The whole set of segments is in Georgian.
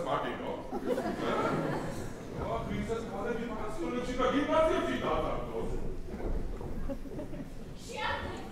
ხალხს მაგინო. აა პრინცესა ხალხი მასულებში გიმპათიები დაატარდო. შეაქვს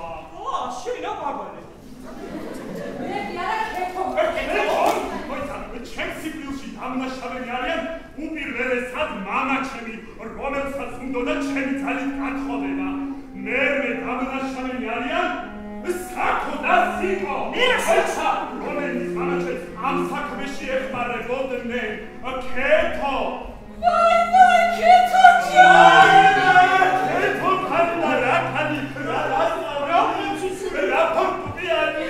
აა შენ აბაგალე მე კი არა ქეთო. მე მოიცა ჩემ სიკვდილში დამნაშავენი არიან უპირველესად მამა ჩემი რომელსაც უნდოდა ჩემი ძალით გათხოვება. მერმე დამნაშავენი არიან საქო და სიკო. მიხეცა რომელიც მამაჩენს ამ საქმეში ეხმარებოდნენ. ქეთო! ვაი ვაი ქეთო ქეთო ქანა რა ქანი რა რა la portugiani